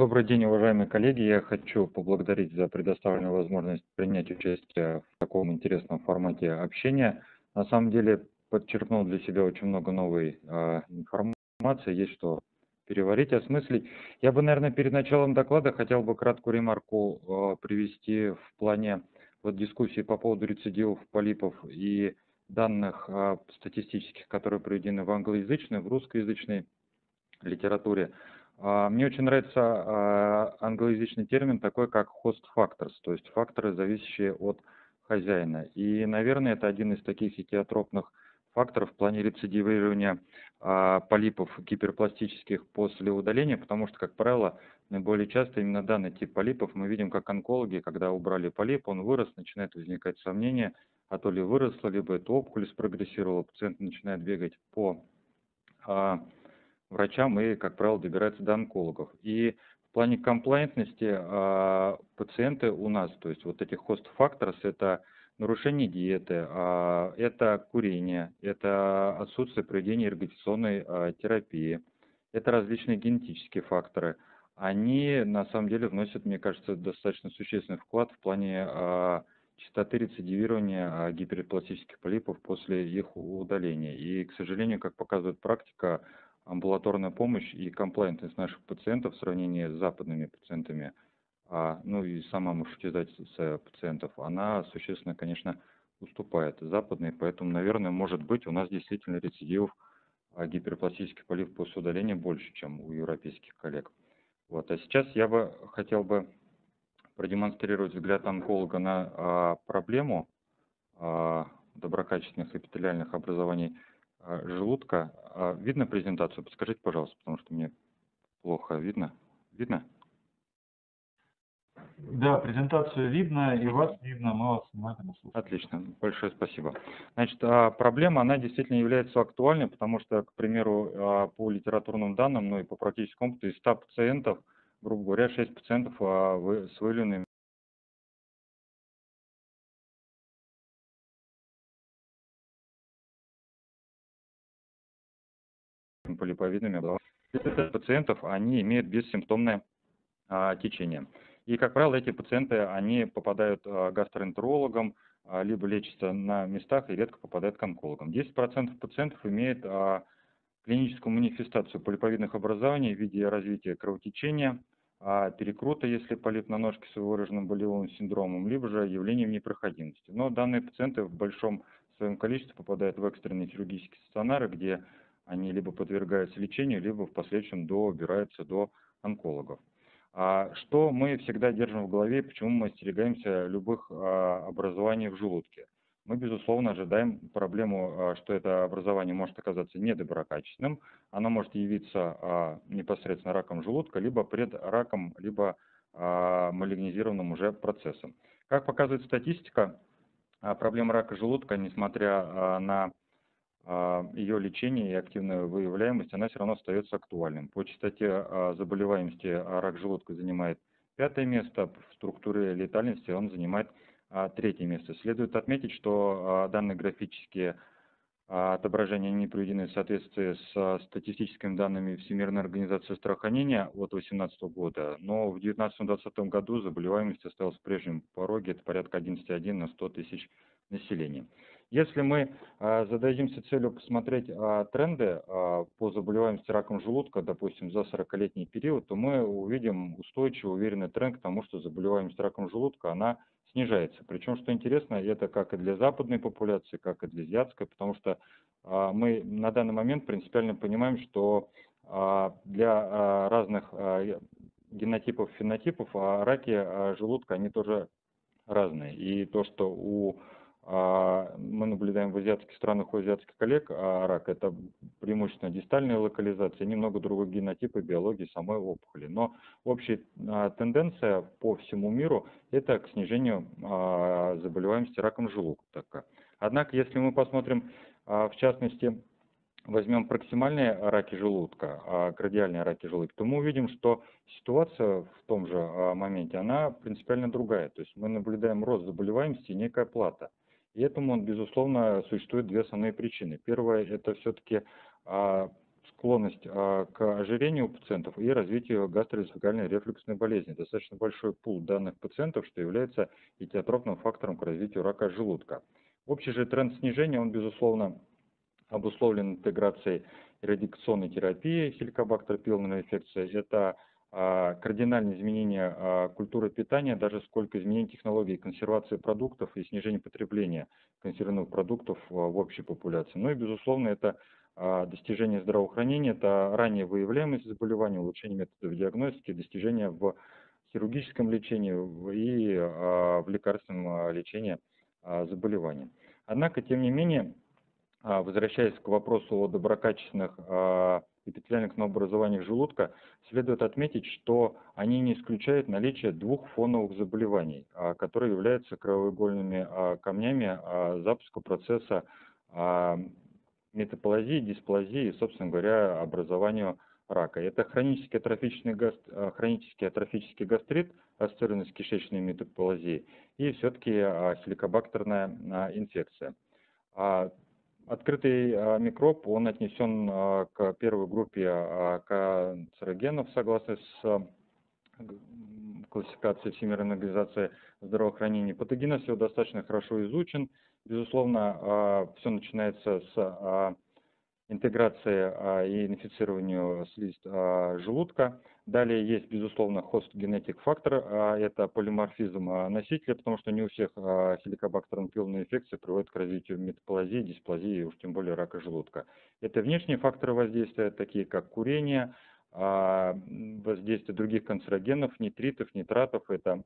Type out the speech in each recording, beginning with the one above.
Добрый день, уважаемые коллеги. Я хочу поблагодарить за предоставленную возможность принять участие в таком интересном формате общения. На самом деле подчеркнул для себя очень много новой э, информации, есть что переварить, осмыслить. Я бы, наверное, перед началом доклада хотел бы краткую ремарку э, привести в плане вот дискуссии по поводу рецидивов полипов и данных э, статистических, которые приведены в англоязычной, в русскоязычной литературе. А, мне очень нравится а, англоязычный термин такой, как host factors, то есть факторы, зависящие от хозяина. И, наверное, это один из таких сетиотропных факторов в плане рецидивирования а, полипов гиперпластических после удаления, потому что, как правило, наиболее часто именно данный тип полипов мы видим как онкологи, когда убрали полип, он вырос, начинает возникать сомнения, а то ли выросло, либо это опухоль спрогрессировала, пациент начинает бегать по врачам и, как правило, добираются до онкологов. И в плане комплайентности а, пациенты у нас, то есть вот этих хост-факторов, это нарушение диеты, а, это курение, это отсутствие проведения ирригационной а, терапии, это различные генетические факторы. Они на самом деле вносят, мне кажется, достаточно существенный вклад в плане частоты рецидивирования гиперпластических полипов после их удаления. И, к сожалению, как показывает практика, амбулаторная помощь и комплайентность наших пациентов в сравнении с западными пациентами, а, ну и сама маршрутизация пациентов, она существенно, конечно, уступает западной, поэтому, наверное, может быть, у нас действительно рецидивов а, гиперпластических полив после удаления больше, чем у европейских коллег. Вот. А сейчас я бы хотел бы продемонстрировать взгляд онколога на а, проблему доброкачественных эпителиальных образований желудка. А, видно презентацию? Подскажите, пожалуйста, потому что мне плохо видно. Видно? Да, презентацию видно, и вас видно, мы вас внимательно слушаем. Отлично, большое спасибо. Значит, а, проблема, она действительно является актуальной, потому что, к примеру, по литературным данным, ну и по практическому опыту, из 100 пациентов, грубо говоря, 6 пациентов с выявленными полиповидными образованиями пациентов, они имеют бессимптомное а, течение. И, как правило, эти пациенты, они попадают а, гастроэнтерологам, а, либо лечатся на местах и редко попадают к онкологам. 10% пациентов имеют а, клиническую манифестацию полиповидных образований в виде развития кровотечения, а, перекрута, если полип на ножке с выраженным болевым синдромом, либо же явлением непроходимости. Но данные пациенты в большом своем количестве попадают в экстренные хирургические стационары, где они либо подвергаются лечению, либо в последующем добираются до онкологов. А что мы всегда держим в голове, почему мы остерегаемся любых а, образований в желудке? Мы, безусловно, ожидаем проблему, а, что это образование может оказаться недоброкачественным, оно может явиться непосредственно раком желудка, либо предраком, либо малигнизированным уже процессом. Как показывает статистика, проблема рака желудка, несмотря на ее лечение и активная выявляемость, она все равно остается актуальным. По частоте а, заболеваемости а, рак желудка занимает пятое место, в структуре летальности он занимает третье место. Следует отметить, что данные графические отображения не приведены в соответствии с статистическими данными Всемирной организации здравоохранения от 2018 года, но в 2019-2020 году заболеваемость осталась в прежнем пороге, это порядка 11,1 на 100 тысяч населения. Если мы а, зададимся целью посмотреть а, тренды а, по заболеваемости раком желудка, допустим, за 40-летний период, то мы увидим устойчивый, уверенный тренд к тому, что заболеваемость раком желудка, она снижается. Причем, что интересно, это как и для западной популяции, как и для азиатской, потому что мы на данный момент принципиально понимаем, что для разных генотипов, фенотипов раки желудка, они тоже разные. И то, что у а, мы наблюдаем в азиатских странах у азиатских коллег а рак. Это преимущественно дистальная локализация, немного другой генотип и биологии самой опухоли. Но общая а, тенденция по всему миру – это к снижению заболеваемости раком желудка. Однако, если мы посмотрим, в частности, возьмем проксимальные раки желудка, градиальные раки желудка, то мы увидим, что ситуация в том же моменте, она принципиально другая. То есть мы наблюдаем рост заболеваемости и некая плата. И этому, безусловно, существует две основные причины. Первое – это все-таки а, склонность а, к ожирению у пациентов и развитию гастроэзофагальной рефлюксной болезни. Достаточно большой пул данных пациентов, что является этиотропным фактором к развитию рака желудка. Общий же тренд снижения, он, безусловно, обусловлен интеграцией радикационной терапии хеликобактер пилорной инфекции. Это кардинальные изменения а, культуры питания, даже сколько изменений технологий консервации продуктов и снижения потребления консервированных продуктов а, в общей популяции. Ну и, безусловно, это достижение здравоохранения, это ранняя выявляемость заболеваний, улучшение методов диагностики, достижение в хирургическом лечении и в лекарственном лечении заболеваний. Однако, тем не менее, возвращаясь к вопросу о доброкачественных эпителиальных новообразованиях желудка, следует отметить, что они не исключают наличие двух фоновых заболеваний, а, которые являются кровоугольными а, камнями а, запуска процесса метаплазии, дисплазии и, собственно говоря, образованию рака. Это хронический атрофический, гаст... хронический атрофический гастрит, ассоциированный с кишечной метаплазией, и все-таки хеликобактерная инфекция. Открытый а, микроб, он отнесен а, к первой группе а, канцерогенов, согласно с классификацией Всемирной организации здравоохранения. Патогенез его достаточно хорошо изучен. Безусловно, все начинается с интеграции и инфицированию слиз желудка. Далее есть, безусловно, хост генетик фактор, а, это полиморфизм а, носителя, потому что не у всех а, хеликобактерно-пилная инфекция приводит к развитию метаплазии, дисплазии, уж тем более рака желудка. Это внешние факторы воздействия, такие как курение, воздействие других канцерогенов, нитритов, нитратов, это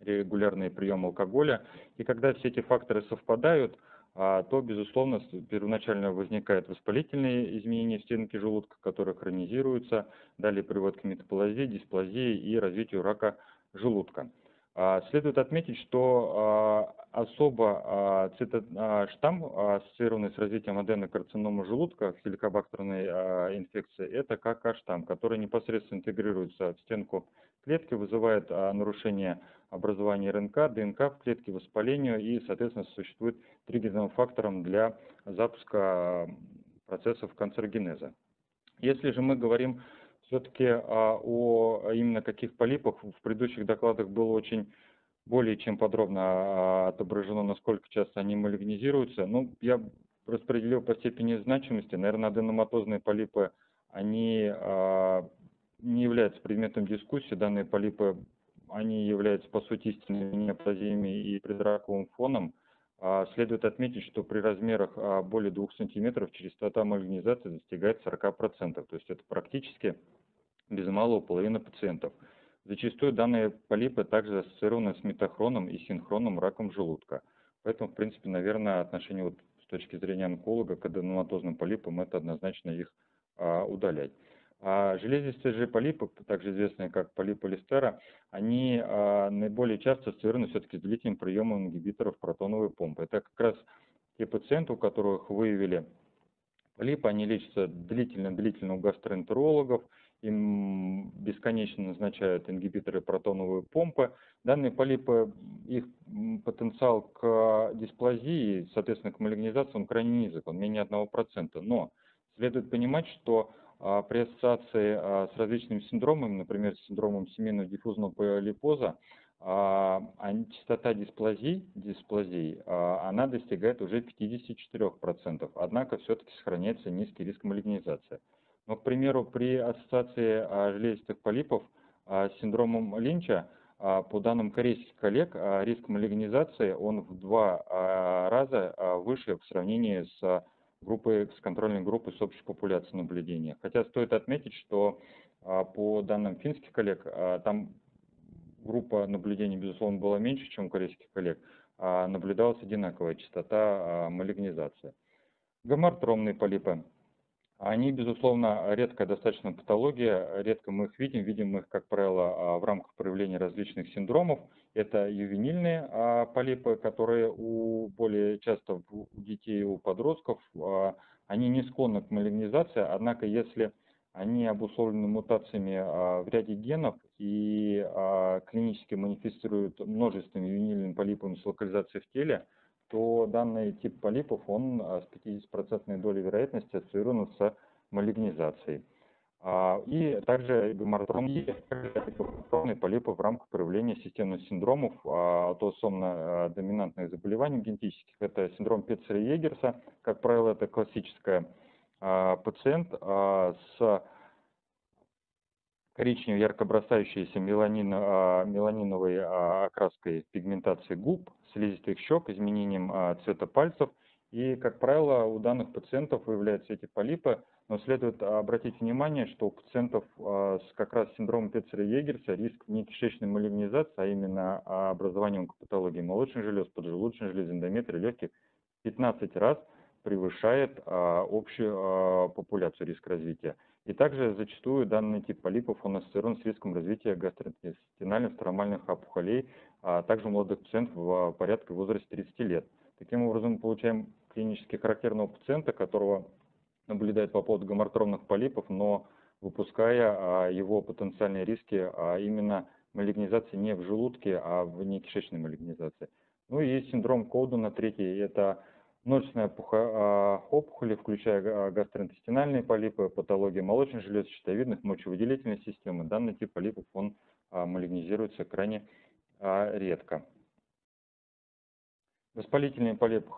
регулярный прием алкоголя. И когда все эти факторы совпадают, а, то, безусловно, первоначально возникают воспалительные изменения в стенке желудка, которые хронизируются, далее приводят к метаплазии, дисплазии и развитию рака желудка. А, следует отметить, что а, особо штамм, ассоциированный с развитием аденокарциномы желудка, хеликобактерной инфекции, это КК-штамм, который непосредственно интегрируется в стенку клетки, вызывает нарушение образования РНК, ДНК в клетке, воспалению и, соответственно, существует триггерным фактором для запуска процессов канцерогенеза. Если же мы говорим все-таки а, о именно каких полипах, в предыдущих докладах было очень более чем подробно а, отображено, насколько часто они малигнизируются. Ну, я распределил по степени значимости. Наверное, аденоматозные полипы, они а, не являются предметом дискуссии. Данные полипы они являются по сути истинными неоплазиями и предраковым фоном. А, следует отметить, что при размерах а, более 2 см частота малигнизации достигает 40%, то есть это практически без малого половина пациентов. Зачастую данные полипы также ассоциированы с метахроном и синхронным раком желудка. Поэтому, в принципе, наверное, отношение вот с точки зрения онколога к аденоматозным полипам это однозначно их а, удалять. А железистые же полипы, также известные как полипы Листера, они а, наиболее часто ассоциированы все-таки с длительным приемом ингибиторов протоновой помпы. Это как раз те пациенты, у которых выявили полипы, они лечатся длительно-длительно у гастроэнтерологов, им бесконечно назначают ингибиторы протоновой помпы. Данные полипы, их потенциал к дисплазии, соответственно, к малигнизации, он крайне низок, он менее 1%. Но следует понимать, что при ассоциации а, с различными синдромами, например, с синдромом семейного диффузного полипоза, а, частота дисплазий, дисплазий она достигает уже 54%, однако все-таки сохраняется низкий риск малигнизации. Но, к примеру, при ассоциации железистых полипов с синдромом Линча, по данным корейских коллег, риск малигнизации он в два раза выше в сравнении с группы, с контрольной группы с общей популяцией наблюдения. Хотя стоит отметить, что а, по данным финских коллег, а, там группа наблюдений, безусловно, была меньше, чем у корейских коллег, а наблюдалась одинаковая частота малигнизации. Гомартромные полипы они, безусловно, редкая достаточно патология, редко мы их видим, видим мы их, как правило, а, в рамках проявления различных синдромов. Это ювенильные а, полипы, которые у более часто у детей, у подростков, а, они не склонны к малигнизации, однако если они обусловлены мутациями в ряде генов и клинически манифестируют множественными ювенильными полипами с локализацией в теле, то данный тип полипов, он а, с 50% долей вероятности ассоциирован с малигнизацией. А, И также гематомные полипы в рамках проявления системных синдромов а, аутосомно-доминантных заболеваний генетических. Это синдром Петцера-Егерса, как правило, это классическая а, пациент а, с коричневой ярко бросающейся меланин, а, меланиновой а, окраской пигментации губ, слизистых щек, изменением а, цвета пальцев. И, как правило, у данных пациентов выявляются эти полипы, но следует обратить внимание, что у пациентов а, с как раз синдромом Петцера-Егерса риск внекишечной малигнизации, а именно а, образования онкопатологии молочных желез, поджелудочной железы, эндометрия, легких, 15 раз превышает общую популяцию риск развития. И также зачастую данный тип полипов он ассоциирован с риском развития гастроинтестинальных стромальных опухолей, а также у молодых пациентов в порядке в возрасте 30 лет. Таким образом, мы получаем клинически характерного пациента, которого наблюдает по поводу гомартромных полипов, но выпуская а, его потенциальные риски а именно малигнизации не в желудке, а в некишечной малигнизации. Ну и есть синдром Коудена, третий, это множественная а, опухоли, включая а, гастроинтестинальные полипы, патология молочной железы, щитовидных, мочевыделительной системы. Данный тип полипов, он а, малигнизируется крайне редко. Воспалительные полипы,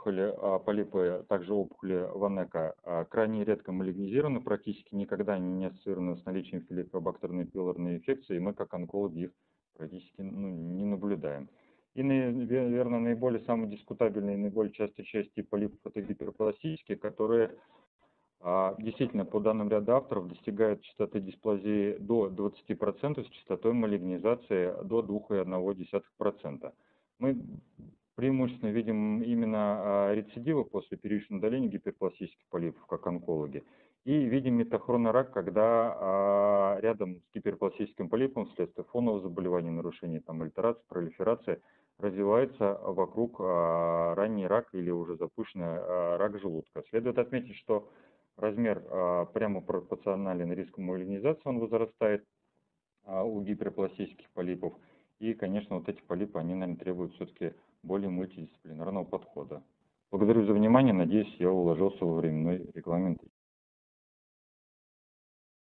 полипы, также опухоли Ванека, крайне редко малигнизированы, практически никогда не ассоциированы с наличием филипробактерной пилорной инфекции, и мы как онкологи их практически ну, не наблюдаем. И, наверное, наиболее самый дискутабельный, наиболее частая часть типа полипов это гиперпластические, которые а, действительно по данным ряда авторов достигают частоты дисплазии до 20% с частотой малигнизации до 2,1%. Мы преимущественно видим именно а, рецидивы после первичного удаления гиперпластических полипов, как онкологи. И видим метахронный рак, когда а, рядом с гиперпластическим полипом вследствие фонового заболевания, нарушения там, альтерации, пролиферации – развивается вокруг а, ранний рак или уже запущенный а, рак желудка. Следует отметить, что размер а, прямо пропорционален риску малинизации, он возрастает у гиперпластических полипов. И, конечно, вот эти полипы, они, наверное, требуют все-таки более мультидисциплинарного подхода. Благодарю за внимание. Надеюсь, я уложился во временной регламент